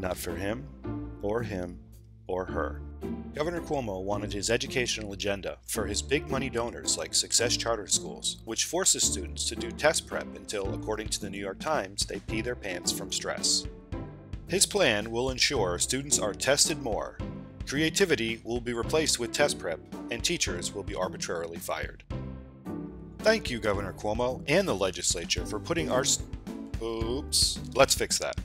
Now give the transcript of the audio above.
Not for him, or him, or her. Governor Cuomo wanted his educational agenda for his big money donors like Success Charter Schools, which forces students to do test prep until, according to the New York Times, they pee their pants from stress. His plan will ensure students are tested more, creativity will be replaced with test prep, and teachers will be arbitrarily fired. Thank you, Governor Cuomo and the legislature, for putting our. Oops. Let's fix that.